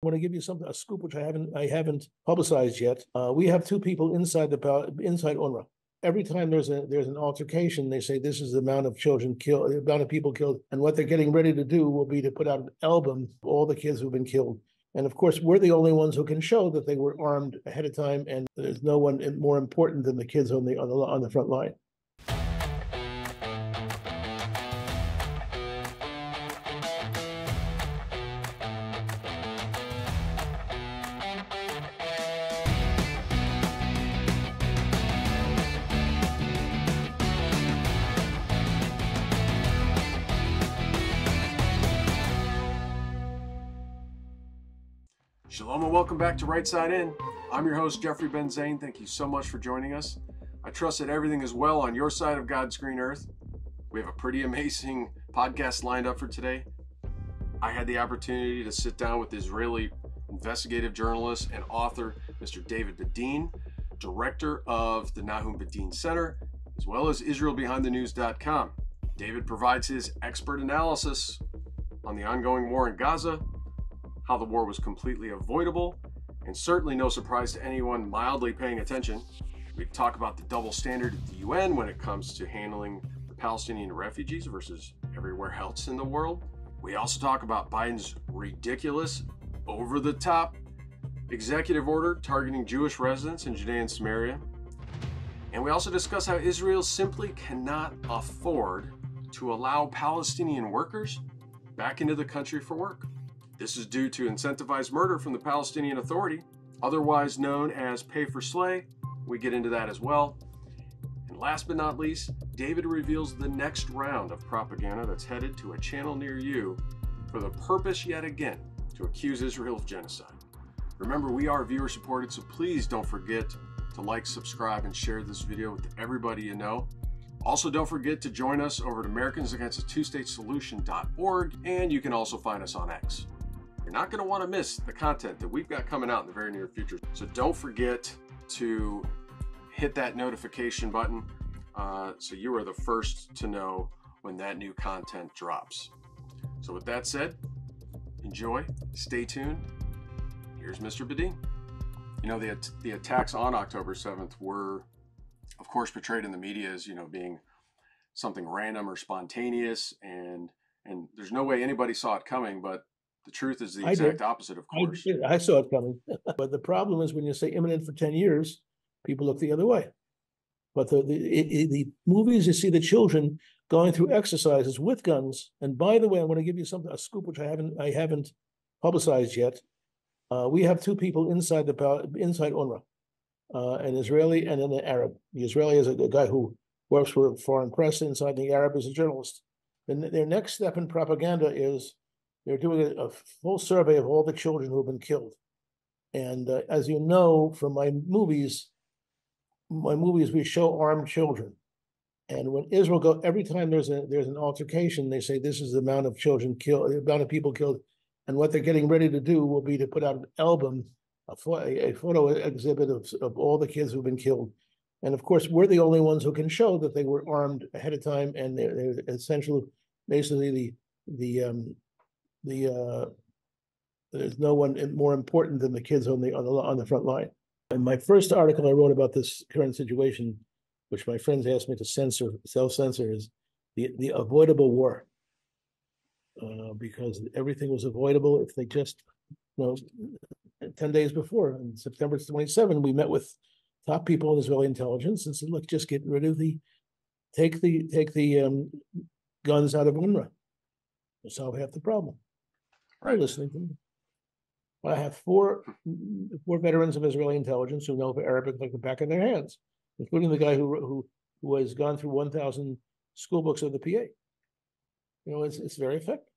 I want to give you something, a scoop which I haven't, I haven't publicized yet. Uh, we have two people inside the, inside UNRWA. Every time there's a, there's an altercation, they say this is the amount of children killed, the amount of people killed. And what they're getting ready to do will be to put out an album, of all the kids who've been killed. And of course, we're the only ones who can show that they were armed ahead of time, and there's no one more important than the kids on the, on the, on the front line. Welcome back to Right Side In. I'm your host, Jeffrey Ben Zane. Thank you so much for joining us. I trust that everything is well on your side of God's green earth. We have a pretty amazing podcast lined up for today. I had the opportunity to sit down with Israeli investigative journalist and author, Mr. David Bedein, director of the Nahum Bedein Center, as well as IsraelBehindTheNews.com. David provides his expert analysis on the ongoing war in Gaza how the war was completely avoidable, and certainly no surprise to anyone mildly paying attention. We talk about the double standard at the UN when it comes to handling the Palestinian refugees versus everywhere else in the world. We also talk about Biden's ridiculous, over the top executive order targeting Jewish residents in Judea and Samaria. And we also discuss how Israel simply cannot afford to allow Palestinian workers back into the country for work. This is due to incentivized murder from the Palestinian Authority, otherwise known as pay for slay. We get into that as well. And last but not least, David reveals the next round of propaganda that's headed to a channel near you for the purpose, yet again, to accuse Israel of genocide. Remember, we are viewer supported, so please don't forget to like, subscribe, and share this video with everybody you know. Also, don't forget to join us over at Americans and you can also find us on X. You're not going to want to miss the content that we've got coming out in the very near future. So don't forget to hit that notification button uh, so you are the first to know when that new content drops. So, with that said, enjoy, stay tuned. Here's Mr. Bedein. You know, the, the attacks on October 7th were, of course, portrayed in the media as, you know, being something random or spontaneous and and there's no way anybody saw it coming but the truth is the exact opposite, of course. did. I saw it coming. but the problem is when you say imminent for 10 years, people look the other way. But the, the, the movies, you see the children going through exercises with guns. And by the way, I want to give you something, a scoop which I haven't, I haven't publicized yet. Uh, we have two people inside the inside UNRWA, uh, an Israeli and an Arab. The Israeli is a, a guy who works for foreign press inside. The Arab is a journalist. And their next step in propaganda is they're doing a, a full survey of all the children who have been killed. And uh, as you know from my movies, my movies we show armed children. And when Israel go, every time there's a there's an altercation, they say this is the amount of children killed, the amount of people killed, and what they're getting ready to do will be to put out an album, a, a photo exhibit of, of all the kids who've been killed. And of course, we're the only ones who can show that they were armed ahead of time, and they're, they're essentially, basically the the um, the uh, there's no one more important than the kids on the on the on the front line. And my first article I wrote about this current situation, which my friends asked me to censor, self-censor, is the the avoidable war. Uh, because everything was avoidable if they just, you know, ten days before, on September 27, we met with top people in Israeli intelligence and said, look, just get rid of the, take the take the um, guns out of UNRWA. Solve half the problem are listening to me. I have four four veterans of Israeli intelligence who know Arabic like the back of their hands, including the guy who who who has gone through one thousand school books of the PA. You know, it's it's very effective.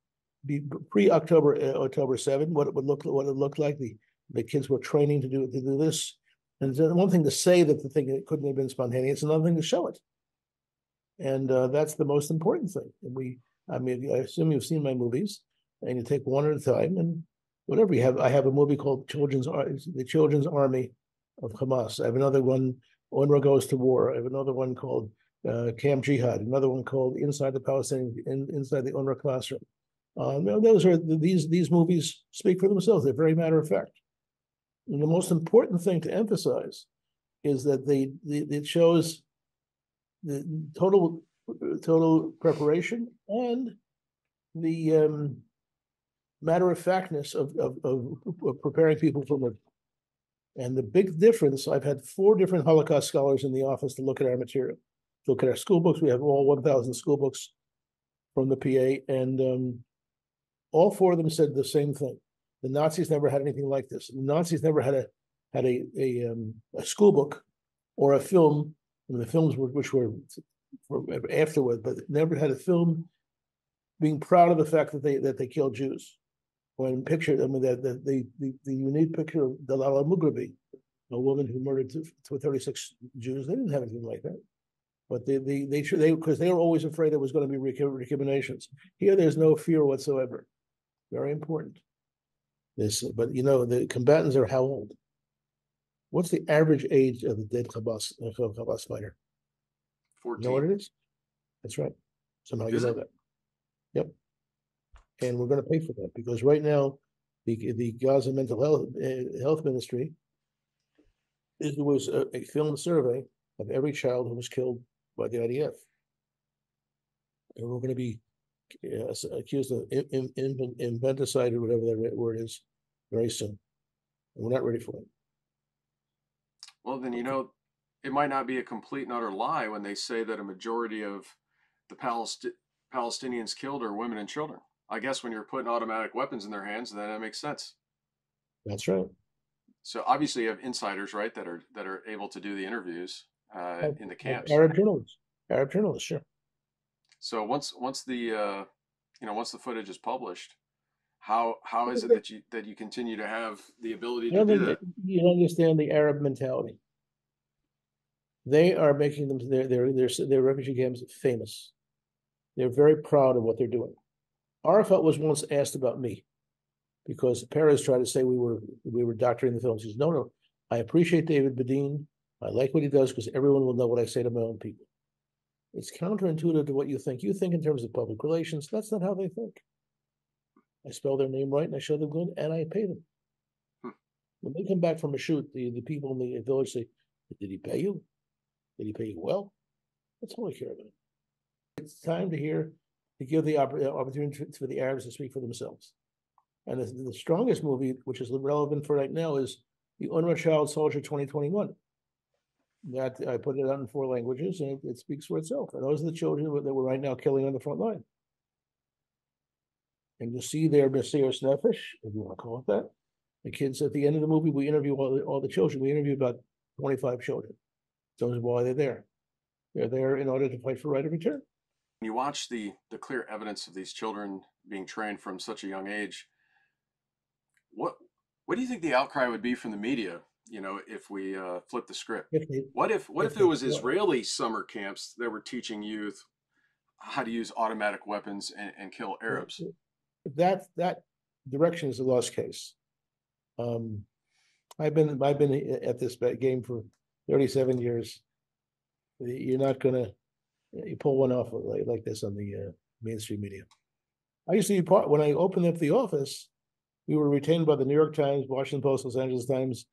Be pre October uh, October seven, what it would look what it looked like. The the kids were training to do to do this, and it's one thing to say that the thing it couldn't have been spontaneous, another thing to show it. And uh, that's the most important thing. And we, I mean, I assume you've seen my movies and you take one at a time and whatever you have. I have a movie called Children's the Children's Army of Hamas. I have another one, UNRWA Goes to War. I have another one called uh, Camp Jihad. Another one called Inside the Palestinian in, Inside the UNRWA Classroom. Um, those are these these movies speak for themselves. They're very matter of fact. And the most important thing to emphasize is that they, they it shows the total total preparation and the um, matter of factness of, of, of, preparing people for living. And the big difference, I've had four different Holocaust scholars in the office to look at our material, to look at our school books. We have all 1,000 school books from the PA, and um, all four of them said the same thing. The Nazis never had anything like this. The Nazis never had a had a a, um, a school book or a film. The films were, which were, were afterward, but never had a film being proud of the fact that they that they killed Jews. When pictured, I mean, the the the, the, unique picture of Dalilah Mughrabi, a woman who murdered 36 Jews, they didn't have anything like that. But they they they they because they were always afraid there was going to be recriminations. Here, there's no fear whatsoever. Very important. This, but you know, the combatants are how old? What's the average age of the dead Hamas, uh, Hamas fighter? 14. You know what it is? That's right. Somehow Is you know it? that. Yep. And we're going to pay for that because right now, the the Gaza Mental Health uh, Health Ministry is was a, a film survey of every child who was killed by the IDF, and we're going to be uh, accused of in, in, in, infanticide or whatever that word is very soon. And we're not ready for it. Well, then, you know, it might not be a complete and utter lie when they say that a majority of the Palesti- Palestinians killed are women and children. I guess when you're putting automatic weapons in their hands, then that makes sense. That's right. So obviously, you have insiders, right, that are that are able to do the interviews uh, in the camps. Arab journalists. Arab journalists, sure. So once once the uh, you know once the footage is published, how how is it that you that you continue to have the ability to do that? that you don't understand the Arab mentality. They are making them their their their their refugee camps famous. They're very proud of what they're doing. Arafat was once asked about me because Peres tried to say we were we were doctoring the films. He says, no, no, I appreciate David Bedein. I like what he does because everyone will know what I say to my own people. It's counterintuitive to what you think. You think in terms of public relations. That's not how they think. I spell their name right and I show them good and I pay them. Hmm. When they come back from a shoot, the, the people in the village say, Did he pay you? Did he pay you well? That's all I care about. It's time to hear, to give the uh, opportunity for the Arabs to speak for themselves. And the, the strongest movie, which is relevant for right now, is the UNRWA Child Soldier 2021. That I put it out in four languages and it, it speaks for itself. And those are the children that we're right now killing on the front line. And you see their Messias Nefesh, if you want to call it that. The kids at the end of the movie, we interview all the, all the children. We interview about 25 children. Those are why they're there. They're there in order to fight for right of return. When you watch the the clear evidence of these children being trained from such a young age, what what do you think the outcry would be from the media? You know, if we uh, flip the script, If they, what if what If if it was. Israeli summer camps that were teaching youth how to use automatic weapons and, and kill Arabs? that that direction is a lost case. Um, I've been I've been at this game for 37 years. You're not gonna you pull one off like, like this on the uh, mainstream media. I used to be part when I opened up the office. We were retained by the New York Times, Washington Post, Los Angeles Times,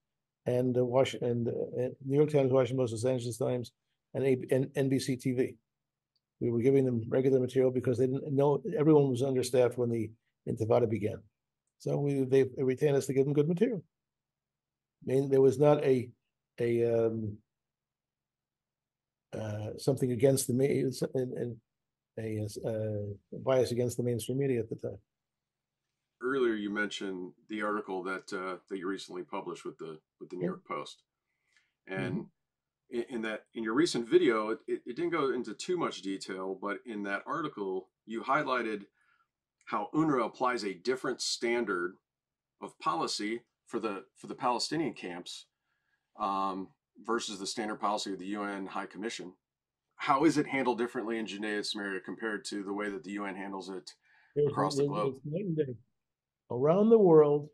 and uh, Wash and, uh, and New York Times, Washington Post, Los Angeles Times, and, A- and NBC TV. We were giving them regular material because they didn't know everyone was understaffed when the Intifada began. So we they retained us to give them good material. I mean, there was not a a um uh something against the me and, and a uh bias against the mainstream media at the time. Earlier, you mentioned the article that uh, that you recently published with the with the New Yeah. York Post, and in, in that in your recent video, it, it didn't go into too much detail, but in that article, you highlighted how UNRWA applies a different standard of policy for the for the Palestinian camps um, versus the standard policy of the UN High Commission. How is it handled differently in Judea and Samaria compared to the way that the UN handles it? There's- Across the globe. there's night and day. Around the world,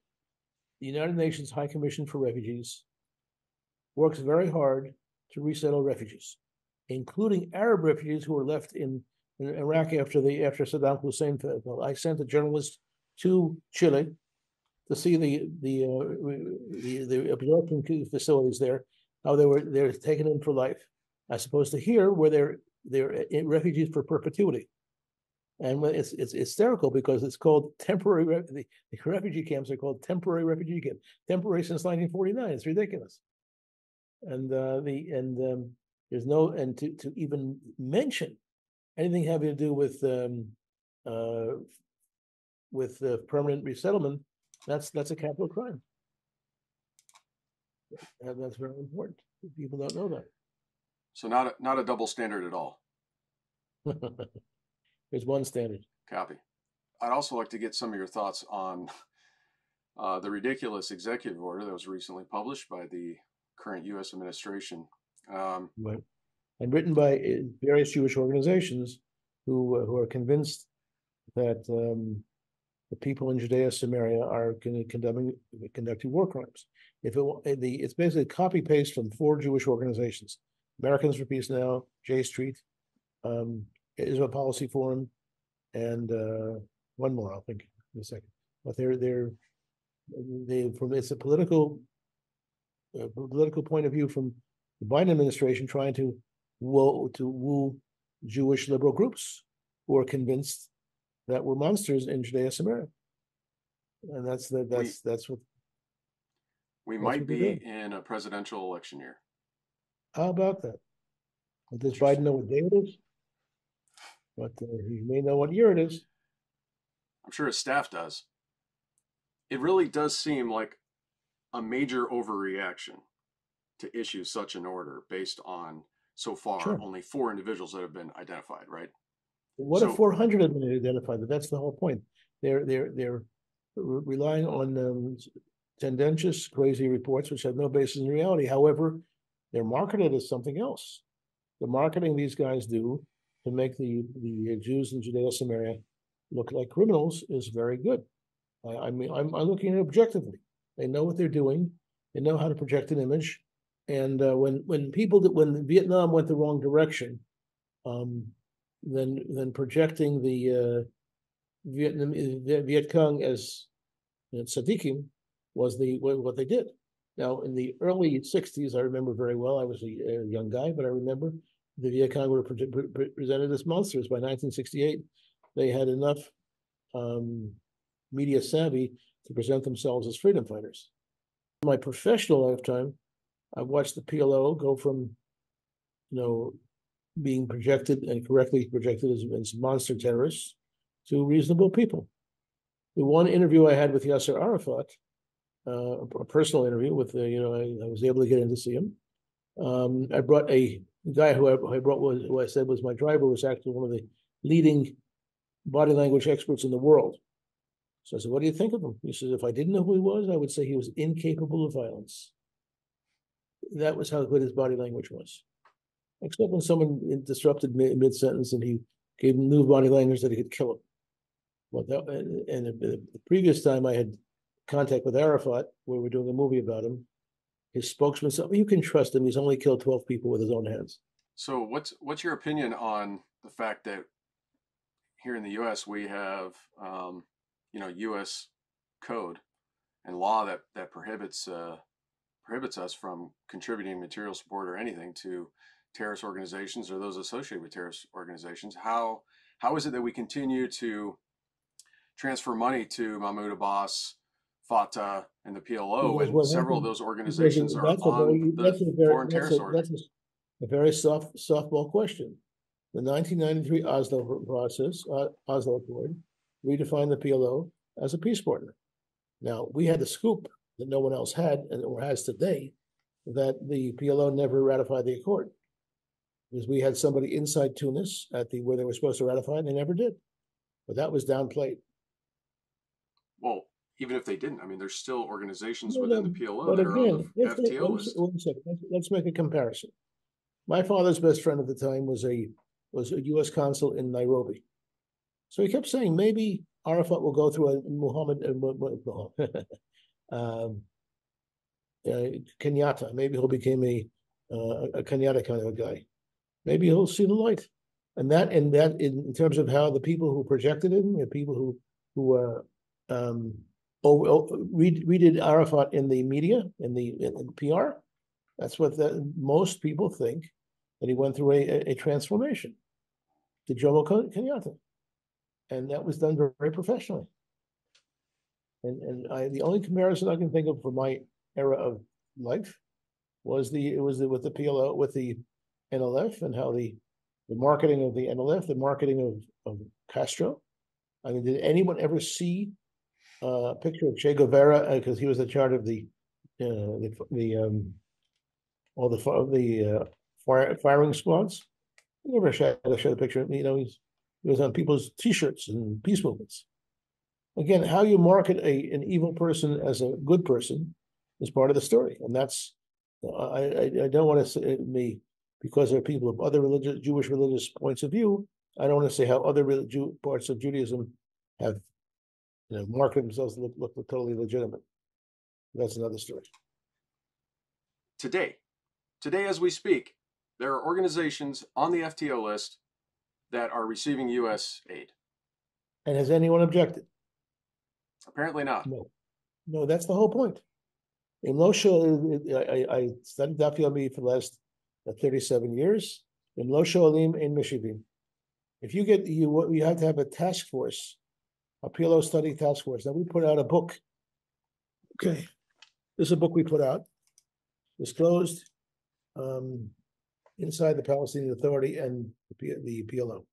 the United Nations High Commission for Refugees works very hard to resettle refugees, including Arab refugees who are left in in Iraq after the, after Saddam Hussein fell. I sent a journalist to Chile to see the, the, uh, the, the absorption facilities there, how they were, they're taken in for life. As opposed to here, where they're, they're refugees for perpetuity. And it's, it's hysterical because it's called temporary, the, the refugee camps are called temporary refugee camps, temporary since nineteen forty-nine, it's ridiculous. And, uh, the, and, um, there's no, and to, to even mention anything having to do with, um, uh, with the permanent resettlement, that's, that's a capital crime. And that's very important. People don't know that. So not a, not a double standard at all. There's one standard. Copy. I'd also like to get some of your thoughts on uh, the ridiculous executive order that was recently published by the current U.S. administration. Um, right. And written by various Jewish organizations who uh, who are convinced that um, the people in Judea Samaria are conducting conducting war crimes. If it the it's basically a copy paste from four Jewish organizations: Americans for Peace Now, J Street, um, Israel Policy Forum, and uh, one more. I'll think in a second. But they're they're they from it's a political uh, political point of view from the Biden administration trying to woo to woo Jewish liberal groups who are convinced that we're monsters in Judea Samaria. And that's the that's we, that's what we might be in a presidential election year. How about that? Does Biden know what day it is? But uh, he may know what year it is. I'm sure his staff does. It really does seem like a major overreaction to issue such an order based on so far sure. only four individuals that have been identified, right? What so, if 400 have been identified? That's the whole point. They're they're they're relying on um, tendentious, crazy reports which have no basis in reality. However, they're marketed as something else. The marketing these guys do to make the the Jews in Judea Samaria look like criminals is very good. I, I mean, I'm, I'm looking at it objectively. They know what they're doing. They know how to project an image. And uh, when when people that when Vietnam went the wrong direction, um, then then projecting the uh, Vietnam Viet Cong as you know, Sadiqim was the what they did. Now in the early '60s, I remember very well. I was a, a young guy, but I remember the Viet Cong were pre- pre- presented as monsters. By 1968, they had enough um, media savvy to present themselves as freedom fighters. In my professional lifetime, I've watched the PLO go from, you know, being projected and correctly projected as, as monster terrorists to reasonable people. The one interview I had with Yasser Arafat, uh, a personal interview with, you know, I, I, was able to get in to see him. Um, I brought a guy who I, who I brought was who I said was my driver was actually one of the leading body language experts in the world. So I said, "What do you think of him?" He says, "If I didn't know who he was, I would say he was incapable of violence." that was how good his body language was. Except when someone disrupted mid sentence and he gave him new body language that he could kill him. But that, and the previous time I had contact with Arafat, where we are doing a movie about him, his spokesman said, "You can trust him. He's only killed twelve people with his own hands." So, what's what's your opinion on the fact that here in the U.S. we have, um, you know, U.S. code and law that that prohibits uh, prohibits us from contributing material support or anything to terrorist organizations or those associated with terrorist organizations. How how is it that we continue to transfer money to Mahmoud Abbas, Fatah, and the PLO, and several of those organizations are on very, the very, foreign terrorist a, That's a, a, very soft softball question. The 1993 Oslo process, uh, Oslo Accord, redefined the PLO as a peace partner. Now we had the scoop that no one else had and or has today, that the PLO never ratified the accord. Because we had somebody inside Tunis at the where they were supposed to ratify, and they never did. But that was downplayed. Well, even if they didn't, I mean, there's still organizations within the PLO that again, are on the FTO list. Let's, let's make a comparison. My father's best friend at the time was a was a U.S. consul in Nairobi. So he kept saying maybe Arafat will go through a Muhammad, uh, um, uh, Kenyatta. Maybe he'll become a uh, a Kenyatta kind of a guy. Maybe he'll see the light. And that, and that, in, in terms of how the people who projected him, the people who, who, uh, um, oh, oh, read, redid Arafat in the media, in the, in the PR. That's what the, most people think, that he went through a, a, transformation to Jomo Kenyatta. And that was done very, very professionally. And, and I, the only comparison I can think of for my era of life was the, it was the, with the PLO, with the NLF and how the, the marketing of the NLF, the marketing of, of Castro. I mean, did anyone ever see uh, a picture of Che Guevara, because he was in charge of the, uh, the, the, um, all the, the, uh, fire, firing squads? He Never showed a picture, you know, he's, he was on people's T-shirts and peace movements. Again, how you market a, an evil person as a good person is part of the story, and that's, I, I, I don't want to say me, because there are people of other religious, Jewish religious points of view, I don't want to say how other Jew, parts of Judaism have, you know, marketed themselves to look, look totally legitimate. That's another story. Today, today as we speak, there are organizations on the FTO list that are receiving U.S. aid. And has anyone objected? Apparently not. No, no, that's the whole point. In Losho, I, I, I studied Daf Yomi for the last uh, thirty-seven years. In Losho Alim in Mishivim. If you get, you, you have to have a task force, a PLO study task force. Now, we put out a book. Okay, this is a book we put out. Disclosed um, inside the Palestinian Authority and the P- the PLO.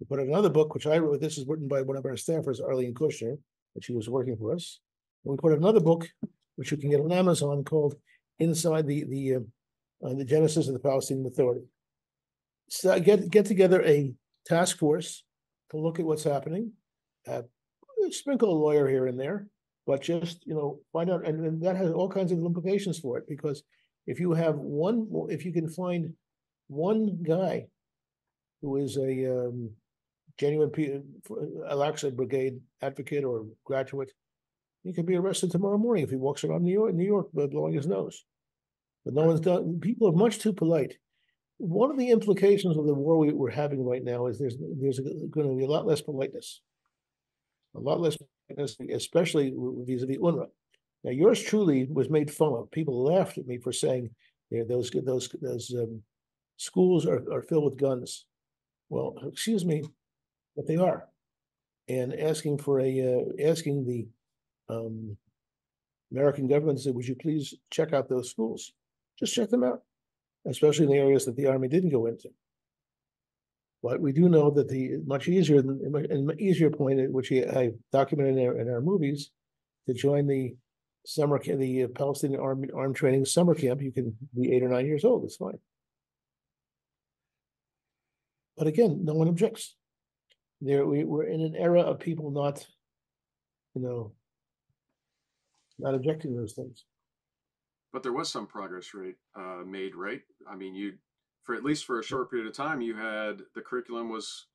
We put out another book, which I wrote, this is written by one of our staffers, Arlene Kushner, and she was working for us. And we put out another book, which you can get on Amazon, called Inside the, the, uh, uh, the Genesis of the Palestinian Authority. So get, get together a task force to look at what's happening. Uh, sprinkle a lawyer here and there, but just, you know, find out, and, and that has all kinds of implications for it, because if you have one, if you can find one guy who is a um, genuine P- Al-Aqsa Brigade advocate or graduate, he could be arrested tomorrow morning if he walks around New York, New York blowing his nose. But no one's done. People are much too polite. One of the implications of the war we, we're having right now is there's there's going to be a lot less politeness, a lot less politeness, especially vis-a-vis UNRWA. Now, yours truly was made fun of. People laughed at me for saying "Yeah, those those those um, schools are, are filled with guns. Well, excuse me, but they are. And asking for a, uh, asking the, um, American government, to say, would you please check out those schools? Just check them out, especially in the areas that the army didn't go into. But we do know that the much easier and easier point, at which I documented in our, in our movies, to join the summer, the uh, Palestinian army, armed training summer camp, you can be eight or nine years old, it's fine. But again, no one objects. There, we, we're in an era of people not, you know, not objecting to those things. But there was some progress rate uh, made, right? I mean, you for at least for a short period of time, you had the curriculum was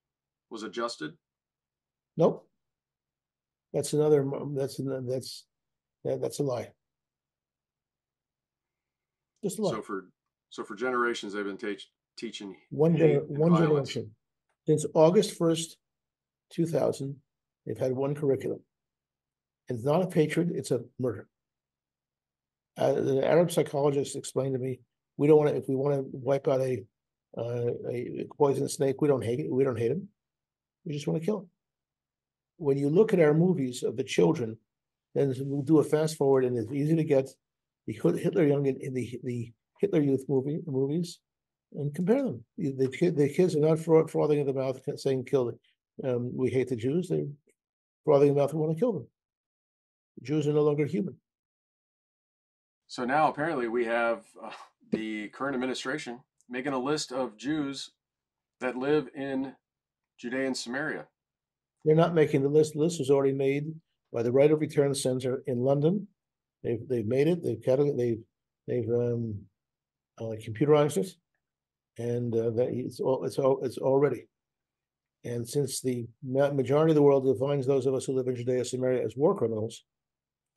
was adjusted. Nope. That's another, that's, that's, that, that's a lie. Just a lie. So for so for generations, they've been teach, teaching One, gener- and one violence. generation. Since August first, two thousand, they've had one curriculum. It's not a hatred, it's a murder. Uh, the Arab psychologist explained to me, we don't want to, if we want to wipe out a, uh, a poisonous snake, we don't hate it, we don't hate him. We just want to kill him. When you look at our movies of the children, then we'll do a fast forward and it's easy to get the Hitler Young in, the, the Hitler Youth movie, movies and compare them. The, the kid, the kids are not fraud, frothing in the mouth saying kill. Um, we hate the Jews. They're frothing in the mouth and want to kill them. The Jews are no longer human. So now apparently we have uh, the current administration making a list of Jews that live in Judea and Samaria. They're not making the list. The list was already made by the Right of Return Center in London. They've they've made it. They've. They've they've um, uh, computerized it, and uh, that it's all it's all it's already. And since the majority of the world defines those of us who live in Judea and Samaria as war criminals,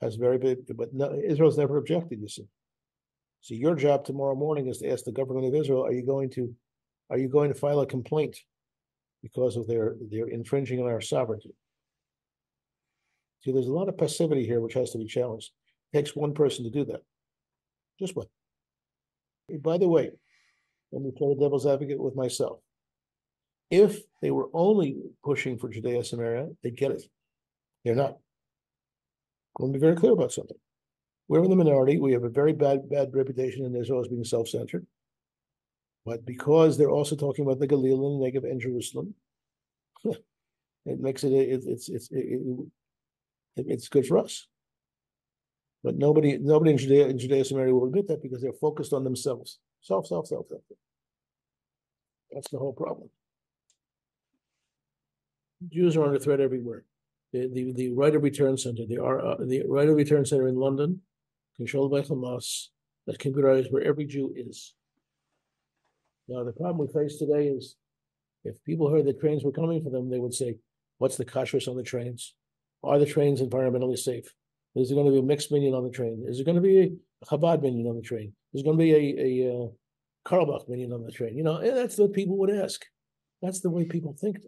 has very big, but no, Israel's never objected. You see. So your job tomorrow morning is to ask the government of Israel: Are you going to, are you going to file a complaint because of their, their infringing on our sovereignty. See, there's a lot of passivity here which has to be challenged. It Takes one person to do that. Just one. By the way, let me play the devil's advocate with myself. If they were only pushing for Judea Samaria, they'd get it. They're not. I'm going to be very clear about something. We're in the minority. We have a very bad, bad reputation in Israel as being self-centered. But because they're also talking about the Galilee and the Negev and Jerusalem, it makes it, it it's, it's, it, it- it- it's good for us. But nobody, nobody in Judea, in Judea Samaria will admit that because they're focused on themselves. Self, self, self, self. That's the whole problem. Jews are under threat everywhere. The, the, the right of return center, the, uh, the right of return center in London, controlled by Hamas, that's computerized where every Jew is. Now, the problem we face today is if people heard that trains were coming for them, they would say, what's the kashrus on the trains? Are the trains environmentally safe? Is there going to be a mixed minyan on the train? Is there going to be a Chabad minyan on the train? Is there going to be a, a, uh Carlebach minyan on the train? You know, that's what people would ask. That's the way people think.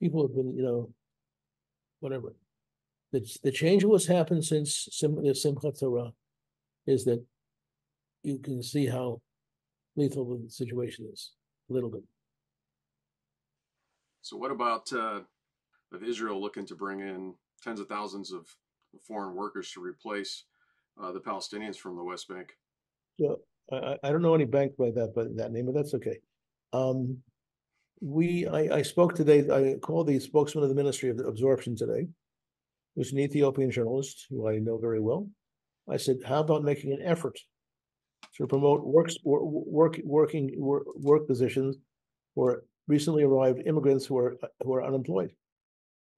People have been, you know, whatever. The, the change what's happened since Sim, the Simchat Torah is that you can see how lethal the situation is, a little bit. So what about uh, of Israel looking to bring in tens of thousands of foreign workers to replace uh, the Palestinians from the West Bank? I, I, I don't know any bank by that, by that name, but that's okay. Um, we, I, I spoke today, I called the spokesman of the Ministry of Absorption today, who's an Ethiopian journalist who I know very well. I said, how about making an effort to promote works, wor- work, working, work, work positions for recently arrived immigrants who are, who are unemployed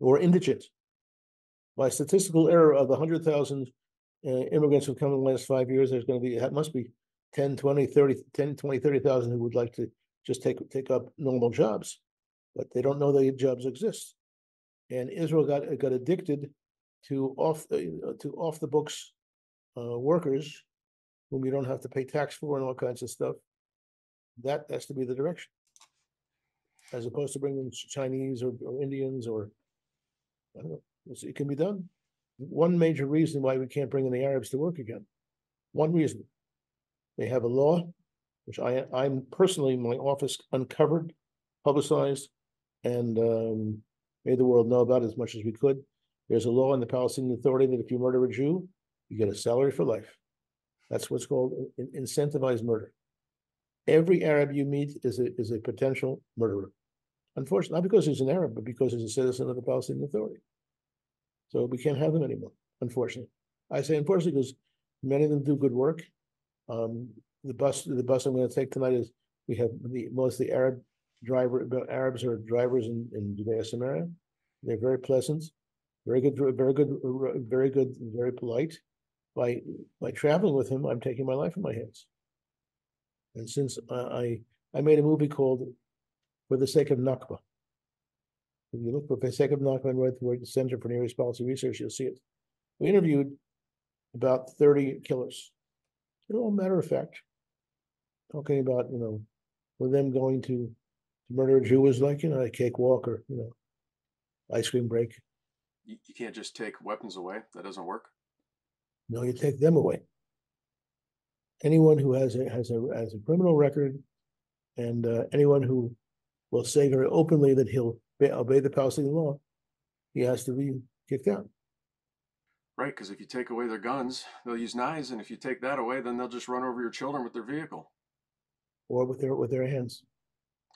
or indigent? By statistical error of the hundred thousand uh, immigrants who've come in the last five years, there's gonna be, it must be 10, 20, 30, 10, 20, 30,000 who would like to just take, take up normal jobs. But they don't know the jobs exist. And Israel got, got addicted to off, uh, to off the books uh, workers whom you don't have to pay tax for and all kinds of stuff. That has to be the direction. As opposed to bringing Chinese or, or Indians or, I don't know, it can be done. One major reason why we can't bring in the Arabs to work again. One reason. They have a law, which I, I'm personally, my office uncovered, publicized, and um, made the world know about as much as we could. There's a law in the Palestinian Authority that if you murder a Jew, you get a salary for life. That's what's called in- incentivized murder. Every Arab you meet is a, is a potential murderer. Unfortunately, not because he's an Arab, but because he's a citizen of the Palestinian Authority. So we can't have them anymore, unfortunately. I say unfortunately because many of them do good work. Um, the bus, the bus I'm gonna take tonight is, we have the, mostly Arab driver, Arabs are drivers in, in Judea Samaria. They're very pleasant, very good, very good, very good, very polite. By, by traveling with him, I'm taking my life in my hands. And since I, I, made a movie called For the Sake of Nakba. If you look for the sake of Nakba and write the word Center for Near East Policy Research, you'll see it. We interviewed about thirty killers. They're all matter of fact. Talking about, you know, with them going to to murder a Jew was like, you know, a cakewalk or, you know, ice cream break. You, you can't just take weapons away. That doesn't work. No, you take them away. Anyone who has a, has a, has a criminal record and uh, anyone who will say very openly that he'll obey the Palestinian law, he has to be kicked out. Right, because if you take away their guns, they'll use knives, and if you take that away, then they'll just run over your children with their vehicle Or with their, with their hands.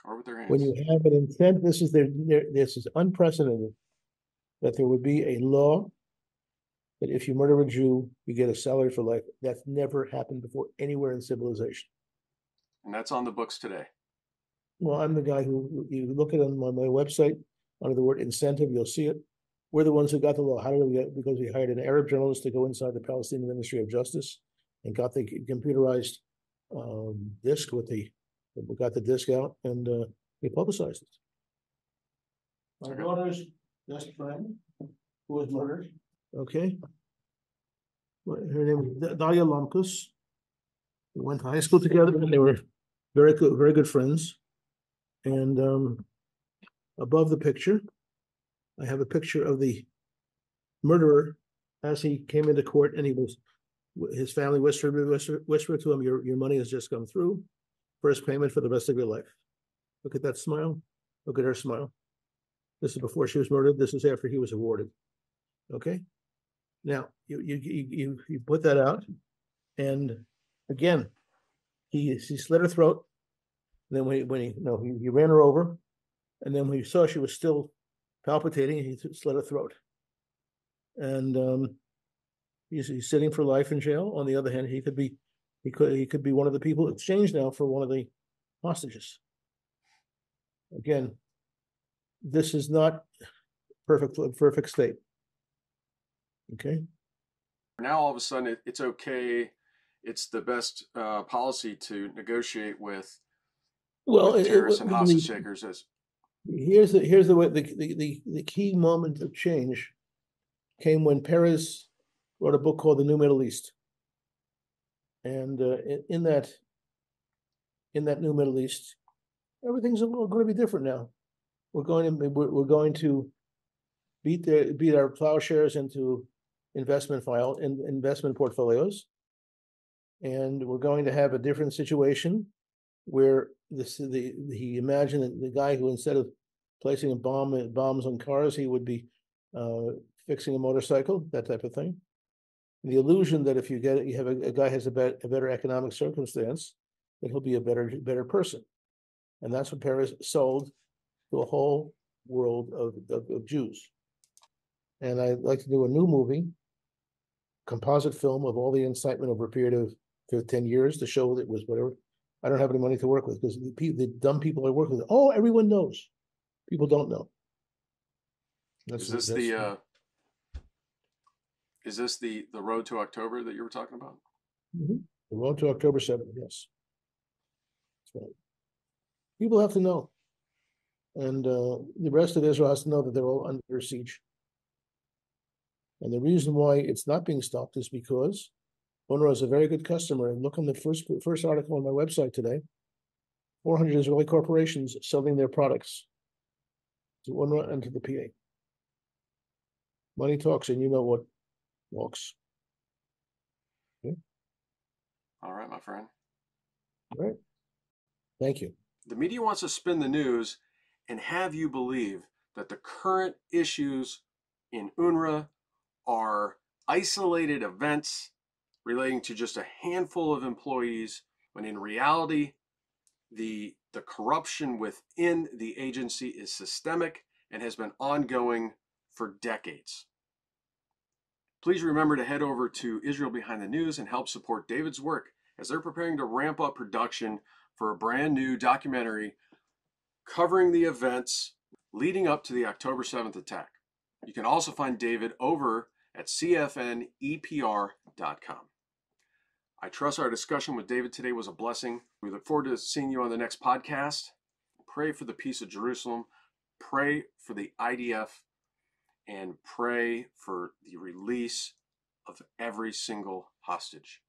or with their hands. When you have an intent, this is their, their, this is unprecedented. That there would be a law that if you murder a Jew, you get a salary for life. That's never happened before anywhere in civilization. and that's on the books today. Well, I'm the guy who, you look at on my, my website, under the word incentive, you'll see it. We're the ones who got the law. How did we get, because we hired an Arab journalist to go inside the Palestinian Ministry of Justice and got the computerized um, disc with the, we got the disc out and uh, we publicized it. My daughter's best friend, who was murdered, okay? What- Her name is Da- Dalia Lemkus. We went to high school together and they were very good, very good friends. And um, above the picture, I have a picture of the murderer as he came into court and he was, his family whispered, whispered, whispered to him, your, your money has just come through. First payment for the rest of your life. Look at that smile. Look at her smile. This is before she was murdered. This is after he was awarded. Okay? Now, you, you, you, you, put that out and again, he, he slit her throat. Then when he, when he, no, he, he ran her over. And then when he saw she was still palpitating, he slit her throat. And um, he's, he's sitting for life in jail. On the other hand, he could be, he could, he could be one of the people exchanged now for one of the hostages. Again, this is not perfect, perfect state. Okay, Now all of a sudden it, it's okay. It's the best uh, policy to negotiate with, well, with it- it- terrorists and the- hostage takers. As Here's the, here's the way, the, the, the, the key moment of change came when Peres wrote a book called The New Middle East. And uh, in, in that, in that New Middle East, everything's going to be different now. We're going to, we're, going to beat the, beat our plowshares into investment file, in, investment portfolios. And we're going to have a different situation where this, the, he imagined that the guy who instead of placing a bomb, bombs on cars, he would be uh, fixing a motorcycle, that type of thing. The illusion that if you get, you have a, a guy has a bet, a better economic circumstance, that he'll be a better, better person. And that's what Peres sold to a whole world of, of, of Jews. And I'd like to do a new movie, composite film of all the incitement over a period of ten years to show that it was whatever. I don't have any money to work with because the the dumb people I work with, oh, everyone knows. People don't know. That's- is this that's- the uh, is this the the road to October that you were talking about? Mhm. The road to October seventh, yes. That's right. People have to know. And uh, the rest of Israel has to know that they're all under siege. And the reason why it's not being stopped is because UNRWA is a very good customer. And look on the first first article on my website today. Four hundred Israeli corporations selling their products to UNRWA and to the PA. Money talks, and you know what walks. All right, my friend. All right. Thank you. The media wants to spin the news and have you believe that the current issues in UNRWA are isolated events relating to just a handful of employees, when in reality, the, the corruption within the agency is systemic and has been ongoing for decades. Please remember to head over to Israel Behind the News and help support David's work as they're preparing to ramp up production for a brand new documentary covering the events leading up to the October 7th attack. You can also find David over at cfnepr.com. I trust our discussion with David today was a blessing. We look forward to seeing you on the next podcast. Pray for the peace of Jerusalem, pray for the IDF, and pray for the release of every single hostage.